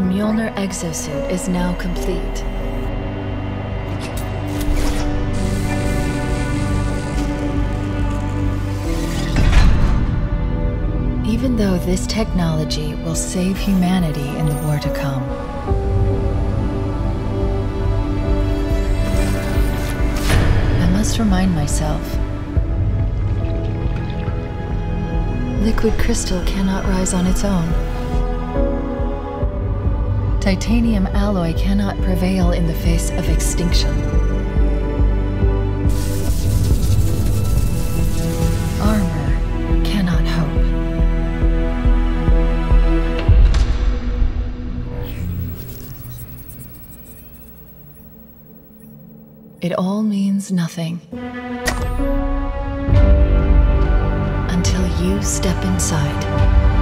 Mjolnir exosuit is now complete. Even though this technology will save humanity in the war to come, I must remind myself liquid crystal cannot rise on its own. Titanium alloy cannot prevail in the face of extinction. Armor cannot hope. It all means nothing. Until you step inside.